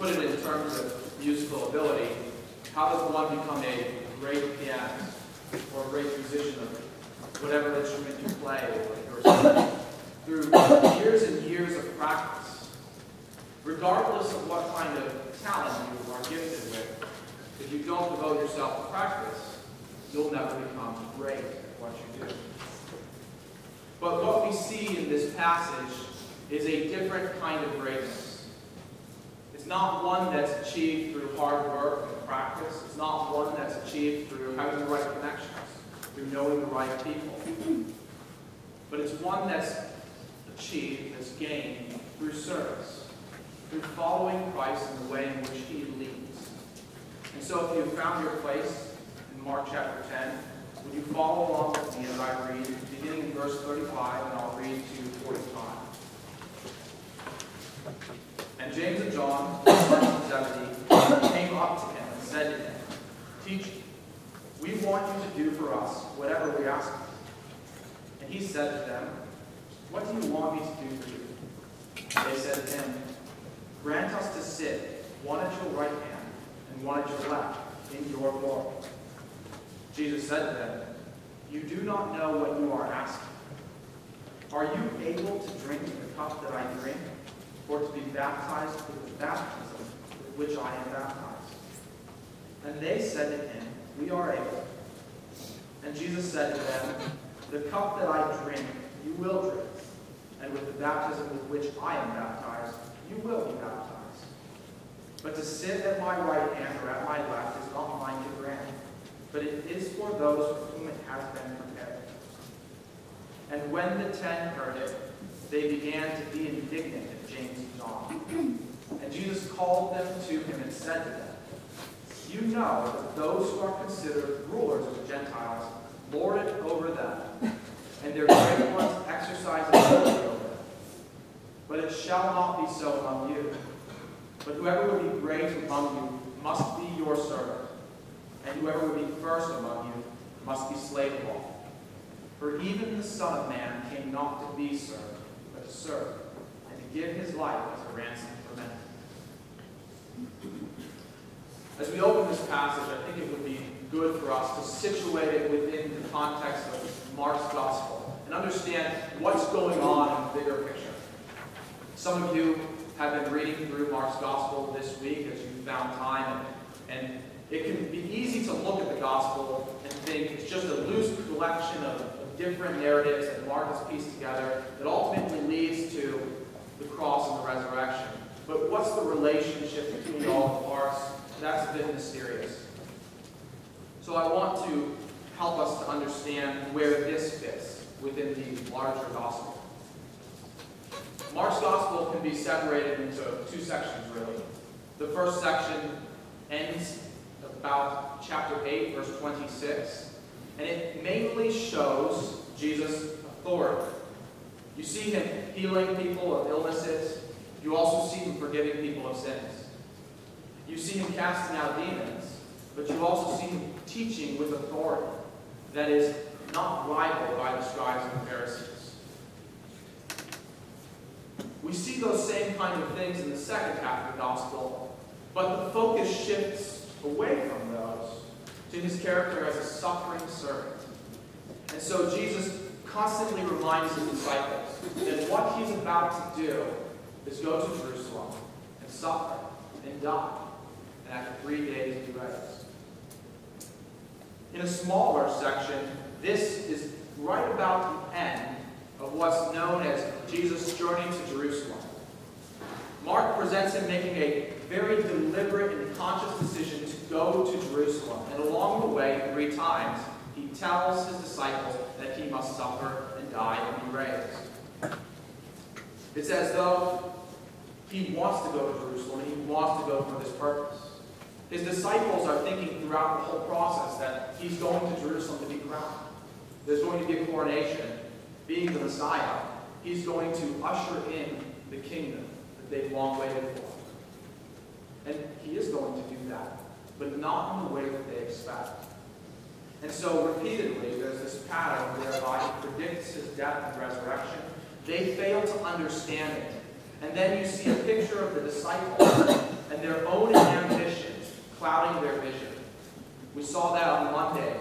put it in terms of musical ability, how does one become a great pianist or a great musician of whatever instrument you play Through years and years of practice. Regardless of what kind of talent you are gifted with, if you don't devote yourself to practice, you'll never become great at what you do. But what we see in this passage is a different kind of greatness. It's not one that's achieved through hard work and practice. It's not one that's achieved through having the right connections, through knowing the right people. But it's one that's achieved, that's gained through service, through following Christ in the way in which he leads. And so if you found your place in Mark chapter 10, would you follow along with me as I read, beginning in verse 35, and I'll read to 45. And James and John, Zebedee, came up to him and said to him, Teacher, we want you to do for us whatever we ask you. And he said to them, What do you want me to do for you? They said to him, Grant us to sit, one at your right hand and one at your left, in your glory. Jesus said to them, You do not know what you are asking. Are you able to drink the cup that I drink, or to be baptized with the baptism with which I am baptized? And they said to him, We are able. And Jesus said to them, The cup that I drink, you will drink, and with the baptism with which I am baptized, you will be baptized. But to sit at my right hand or at my left is not mine to grant but it is for those for whom it has been prepared. And when the ten heard it, they began to be indignant at James and John. And Jesus called them to him and said to them, You know that those who are considered rulers of the Gentiles lord it over them, and their great ones exercise authority over them. But it shall not be so among you. But whoever would be great among you must be your servant and whoever would be first among you must be slave of all. For even the Son of Man came not to be served, to serve, and to give his life as a ransom for men. As we open this passage, I think it would be good for us to situate it within the context of Mark's Gospel and understand what's going on in the bigger picture. Some of you have been reading through Mark's Gospel this week as you found time, and, and it can be easy to look at the gospel and think it's just a loose collection of, of different narratives that Mark has pieced together that ultimately leads to the cross and the resurrection. But what's the relationship between all the parts? That's a bit mysterious. So I want to help us to understand where this fits within the larger gospel. Mark's gospel can be separated into two sections, really. The first section ends about chapter 8, verse 26. And it mainly shows Jesus' authority. You see him healing people of illnesses. You also see him forgiving people of sins. You see him casting out demons, but you also see him teaching with authority that is not rivaled by the scribes and Pharisees. We see those same kind of things in the second half of the gospel, but the focus shifts away from those to his character as a suffering servant. And so Jesus constantly reminds his disciples that what he's about to do is go to Jerusalem and suffer and die, and after three days be raised. In a smaller section, this is right about the end of what's known as Jesus' journey to Jerusalem. Mark presents him making a very deliberate and conscious decision to go to Jerusalem. And along the way, three times, he tells his disciples that he must suffer and die and be raised. It's as though he wants to go to Jerusalem and he wants to go for this purpose. His disciples are thinking throughout the whole process that he's going to Jerusalem to be crowned. There's going to be a coronation. Being the Messiah, he's going to usher in the kingdom that they've long waited for. And he is going to do that, but not in the way that they expect. And so repeatedly, there's this pattern whereby he predicts his death and resurrection. They fail to understand it. And then you see a picture of the disciples, and their own ambitions clouding their vision. We saw that on Monday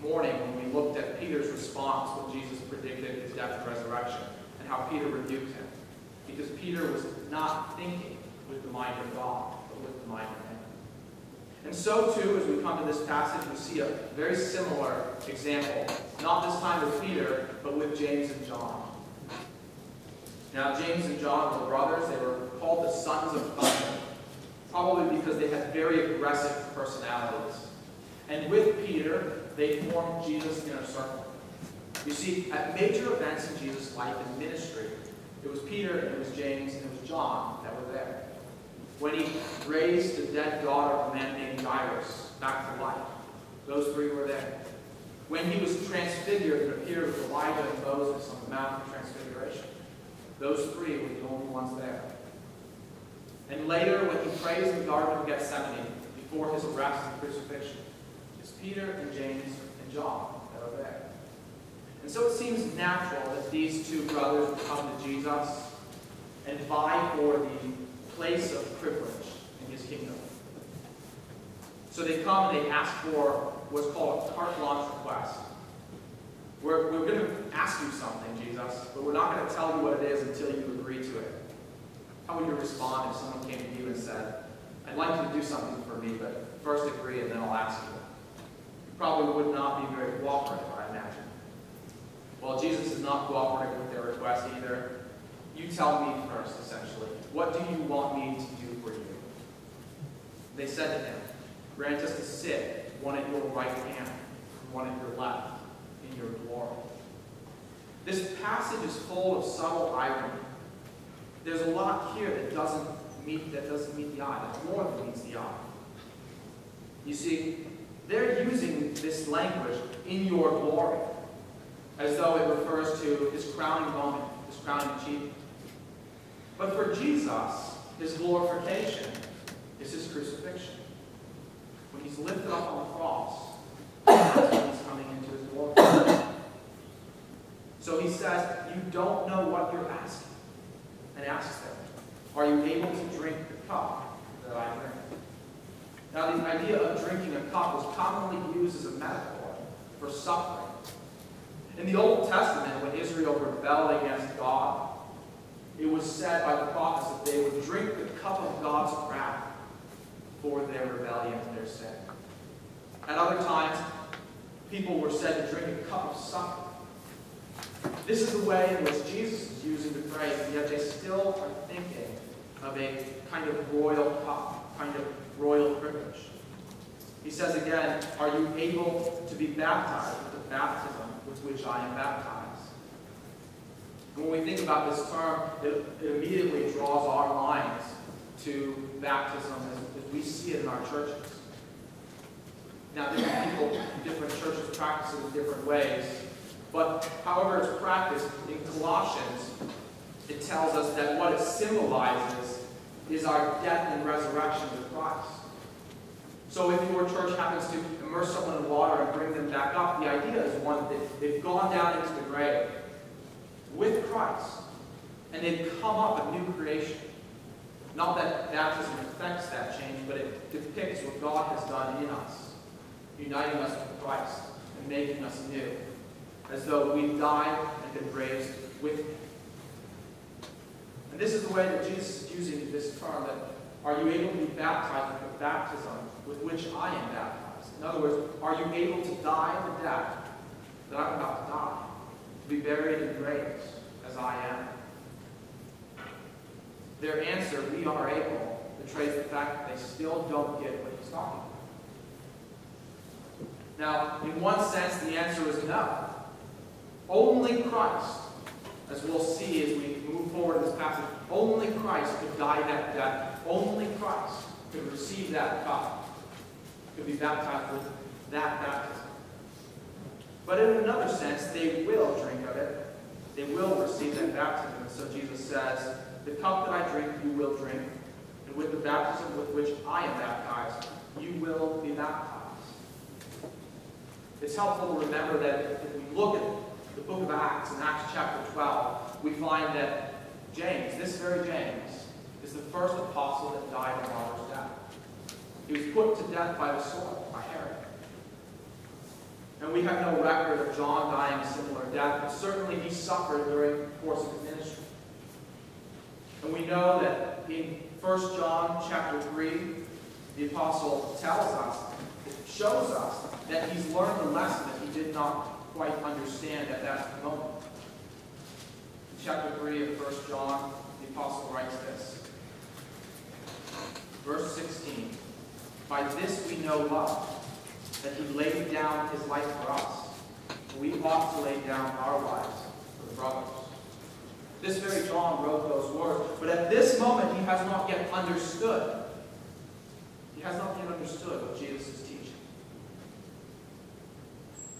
morning when we looked at Peter's response when Jesus predicted his death and resurrection and how Peter rebuked him. Because Peter was not thinking with the mind of God, but with the mind of. And so too, as we come to this passage, we see a very similar example, not this time with Peter, but with James and John. Now, James and John were brothers. They were called the sons of thunder, probably because they had very aggressive personalities. And with Peter, they formed Jesus' inner circle. You see, at major events in Jesus' life and ministry, it was Peter, and it was James, and it was John that were there. When he raised the dead daughter of a man named Jairus back to life, those three were there. When he was transfigured and appeared with Elijah and Moses on the Mount of Transfiguration, those three were the only ones there. And later, when he prays in the Garden of Gethsemane before his arrest and crucifixion, it's Peter and James and John that are there. And so it seems natural that these two brothers come to Jesus and vie for the place of privilege in his kingdom. So they come and they ask for what's called a carte blanche request. We're, we're going to ask you something, Jesus, but we're not going to tell you what it is until you agree to it. How would you respond if someone came to you and said, I'd like you to do something for me, but first agree and then I'll ask you? You probably would not be very cooperative, I imagine. Well, Jesus is not cooperating with their request either. You tell me first, essentially. What do you want me to do for you? They said to him, Grant us to sit, one at your right hand, one at your left in your glory. This passage is full of subtle irony. There's a lot here that doesn't meet that doesn't meet the eye. There's more than meets the eye. You see, they're using this language in your glory as though it refers to his crowning moment, his crowning achievement. But for Jesus, his glorification is his crucifixion. When he's lifted up on the cross, that's when he's coming into his glory. So he says, You don't know what you're asking. And asks them, Are you able to drink the cup that I drink? Now, the idea of drinking a cup was commonly used as a metaphor for suffering. In the Old Testament, when Israel rebelled against God, it was said by the prophets that they would drink the cup of God's wrath for their rebellion and their sin. At other times, people were said to drink a cup of suffering. This is the way in which Jesus is using the phrase, yet they still are thinking of a kind of royal cup, kind of royal privilege. He says again, Are you able to be baptized with the baptism with which I am baptized? When we think about this term, it, it immediately draws our minds to baptism as, as we see it in our churches. Now, different people, different churches practice it in different ways. But however it's practiced, in Colossians, it tells us that what it symbolizes is our death and resurrection with Christ. So if your church happens to immerse someone in water and bring them back up, the idea is one that they've gone down into the grave with Christ, and they've come up a new creation. Not that baptism affects that change, but it depicts what God has done in us, uniting us with Christ and making us new as though we've died and been raised with him. And this is the way that Jesus is using this term that are you able to be baptized with the baptism with which I am baptized? In other words, are you able to die the death that I'm about to die? Be buried in graves as I am? Their answer, we are able, betrays the fact that they still don't get what he's talking about. Now, in one sense, the answer is no. Only Christ, as we'll see as we move forward in this passage, only Christ could die that death. Only Christ could receive that cup, could be baptized with that baptism. But in another sense, they will drink They will receive that baptism. And so Jesus says, The cup that I drink, you will drink. And with the baptism with which I am baptized, you will be baptized. It's helpful to remember that if we look at the book of Acts, in Acts chapter 12, we find that James, this very James, is the first apostle that died a martyr's death. He was put to death by the sword. And we have no record of John dying a similar death, but certainly he suffered during the course of his ministry. And we know that in 1 John chapter 3, the apostle tells us, shows us that he's learned a lesson that he did not quite understand at that moment. In chapter 3 of 1 John, the apostle writes this. Verse 16. By this we know love, that he laid down his life for us. We ought to lay down our lives for the brothers. This very John wrote those words, but at this moment he has not yet understood. He has not yet understood what Jesus is teaching.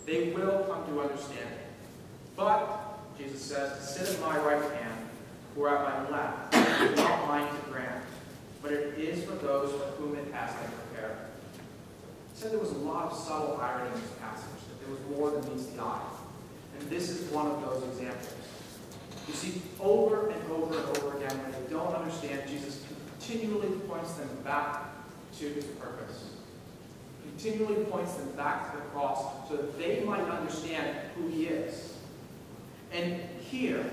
They will come to understand. But, Jesus says, to sit at my right hand or at my left, is not mine to grant, but it is for those for whom it has been prepared. He said there was a lot of subtle irony in this passage, that there was more than meets the eye. And this is one of those examples. You see, over and over and over again, when they don't understand, Jesus continually points them back to his purpose. Continually points them back to the cross so that they might understand who he is. And here,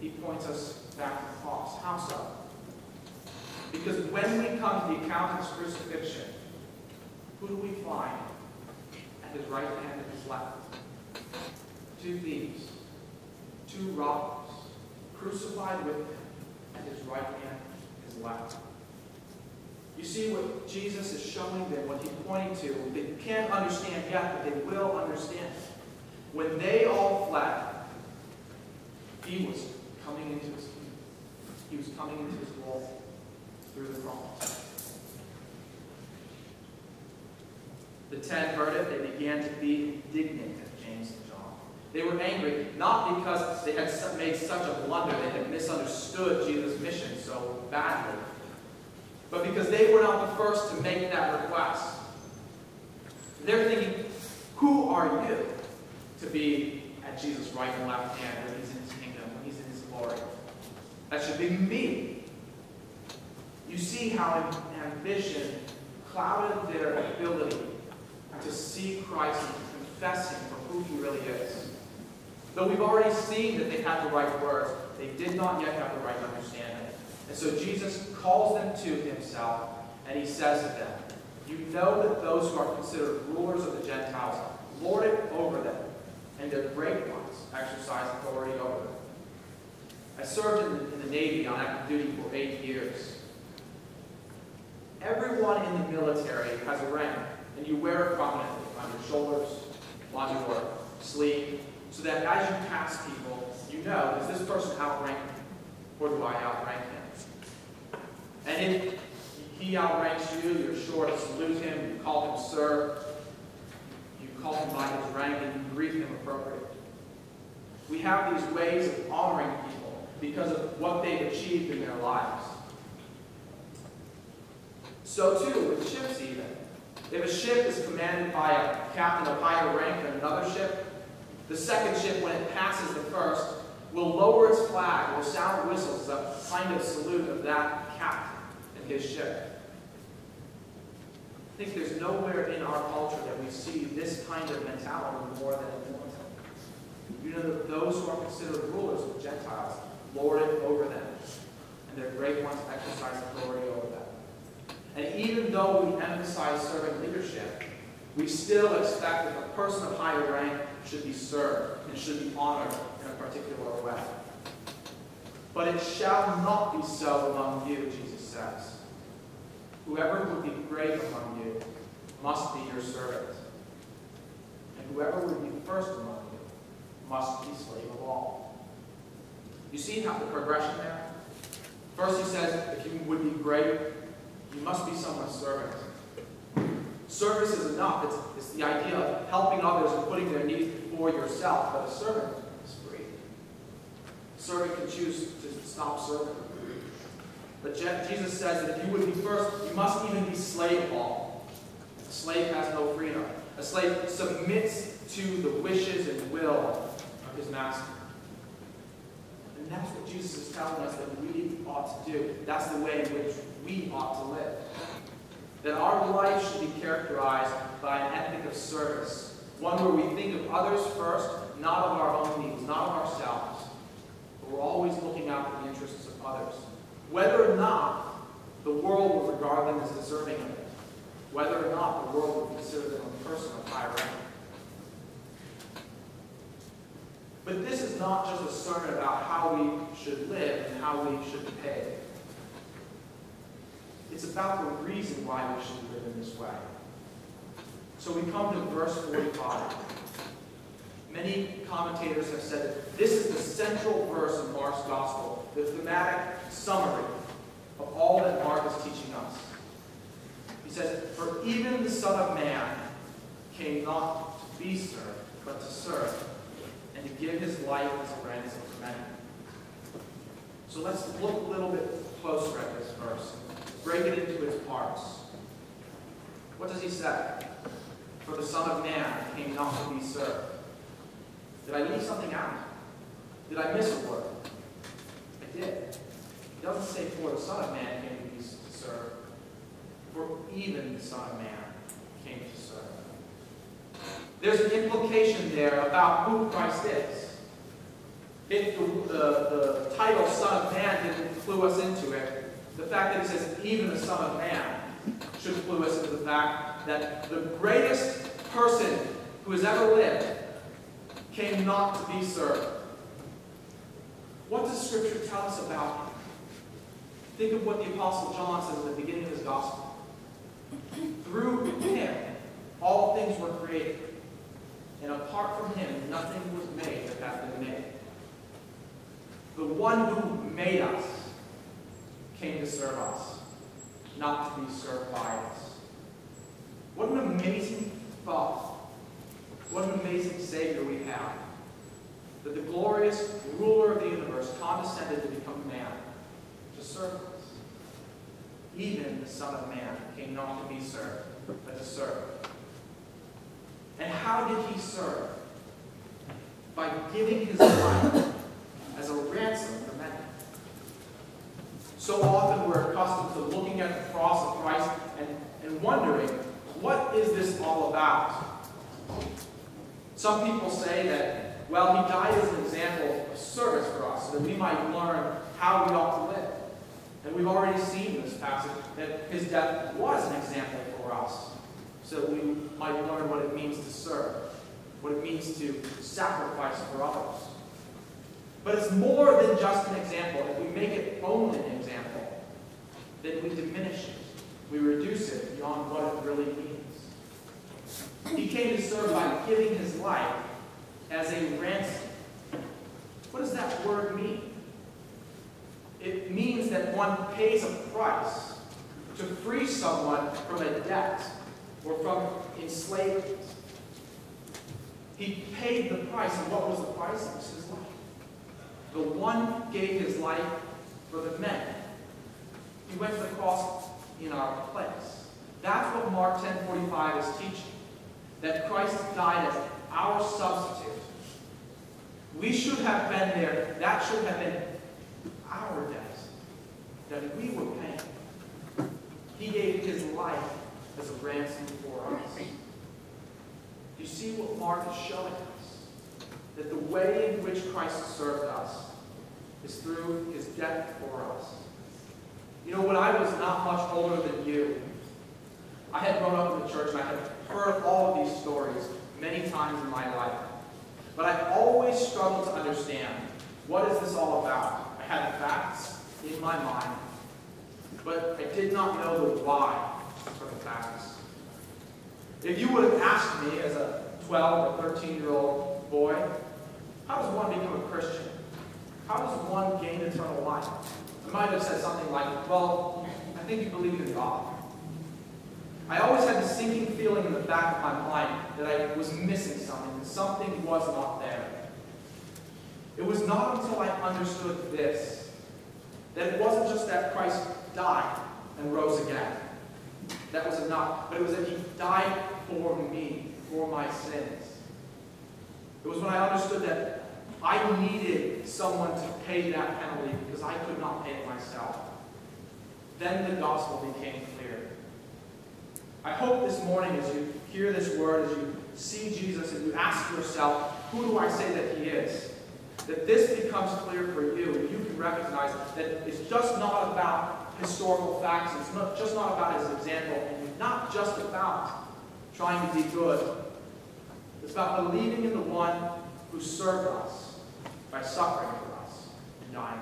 he points us back to the cross. How so? Because when we come to the account of his crucifixion, who do we find at his right hand and his left? Two thieves, two robbers, crucified with him at his right hand and his left. You see what Jesus is showing them, what he's pointing to, they can't understand yet, but they will understand. When they all fled, he was coming into his kingdom. He was coming into his glory through the cross. The ten heard it, they began to be indignant at James and John. They were angry, not because they had made such a blunder, they had misunderstood Jesus' mission so badly, but because they were not the first to make that request. They're thinking, who are you to be at Jesus' right and left hand when he's in his kingdom, when he's in his glory? That should be me. You see how ambition clouded their ability to see Christ and to confess him for who he really is. Though we've already seen that they had the right words, they did not yet have the right understanding. And so Jesus calls them to himself, and he says to them, You know that those who are considered rulers of the Gentiles lord it over them, and their great ones exercise authority over them. I served in the, in the Navy on active duty for eight years. Everyone in the military has a rank, and you wear it prominently on your shoulders, on your sleeve, so that as you pass people, you know, is this person outrank me, or do I outrank him? And if he outranks you, you're sure to salute him, you call him sir, you call him by his rank, and you greet him appropriately. We have these ways of honoring people because of what they've achieved in their lives. So too with ships even. If a ship is commanded by a captain of higher rank than another ship, the second ship, when it passes the first, will lower its flag, will sound whistles, a kind of salute of that captain and his ship. I think there's nowhere in our culture that we see this kind of mentality more than in the military. You know that those who are considered rulers of Gentiles lord it over them, and their great ones exercise authority over them. And even though we emphasize servant leadership, we still expect that the person of higher rank should be served and should be honored in a particular way. But it shall not be so among you, Jesus says. Whoever would be great among you must be your servant. And whoever would be first among you must be slave of all. You see how the progression there? First he says, if you would be great, you must be someone's servant. Service is enough. It's, it's the idea of helping others and putting their needs before yourself. But a servant is free. A servant can choose to stop serving. But Jesus says that if you would be first, you must even be slave of all. A slave has no freedom. A slave submits to the wishes and will of his master. And that's what Jesus is telling us that we ought to do. That's the way in which we ought to live. that our life should be characterized by an ethic of service, one where we think of others first, not of our own needs, not of ourselves, but we're always looking out for the interests of others. Whether or not the world will regard them as deserving of it, whether or not the world will consider them a person of high rank. But this is not just a sermon about how we should live and how we should behave. It's about the reason why we should live in this way. So we come to verse 45. Many commentators have said that this is the central verse of Mark's gospel, the thematic summary of all that Mark is teaching us. He says, For even the Son of Man came not to be served, but to serve, and to give his life as a ransom for many. So let's look a little bit closer at this verse. Break it parts. What does he say? For the Son of Man came not to be served. Did I leave something out? Did I miss a word? I did. He doesn't say, for the Son of Man came to be served. For even the Son of Man came to serve. There's an implication there about who Christ is. If the, the, the title Son of Man didn't clue us into it, the fact that he says, even the Son of Man, should clue us into the fact that the greatest person who has ever lived came not to be served. What does Scripture tell us about him? Think of what the Apostle John says at the beginning of his gospel. Through him, all things were created. And apart from him, nothing was made that hath been made. The one who made us came to serve us, not to be served by us. What an amazing thought. What an amazing Savior we have. That the glorious ruler of the universe condescended to become man to serve us. Even the Son of Man came not to be served, but to serve. And how did he serve? By giving his life as a ransom. So often we're accustomed to looking at the cross of Christ and, and wondering, what is this all about? Some people say that, well, he died as an example of service for us, so that we might learn how we ought to live. And we've already seen in this passage that his death was an example for us, so that we might learn what it means to serve, what it means to sacrifice for others. But it's more than just an example. If we make it only an example, then we diminish it. We reduce it beyond what it really means. He came to serve by giving his life as a ransom. What does that word mean? It means that one pays a price to free someone from a debt or from enslavement. He paid the price, and what was the price? It was his life. The one gave his life for the many. He went to the cross in our place. That's what Mark 10:45 is teaching. That Christ died as our substitute. We should have been there. That should have been our debt that we were paying. He gave his life as a ransom for us. You see what Mark is showing us? That the way in which Christ served us is through his death for us. You know, when I was not much older than you, I had grown up in the church and I had heard all of these stories many times in my life. But I always struggled to understand what is this all about. I had the facts in my mind, but I did not know the why for the facts. If you would have asked me as a 12 or 13 year old boy, how does one become a Christian? How does one gain eternal life? I might have said something like, well, I think you believe in God. I always had this sinking feeling in the back of my mind that I was missing something, that something was not there. It was not until I understood this that it wasn't just that Christ died and rose again. That was enough. But it was that he died for me, for my sins. It was when I understood that I needed someone to pay that penalty because I could not pay it myself. Then the gospel became clear. I hope this morning as you hear this word, as you see Jesus and you ask yourself, who do I say that he is? That this becomes clear for you and you can recognize that it's just not about historical facts, it's not just not about his example, and not just about trying to be good. It's about believing in the one who served us by suffering for us and dying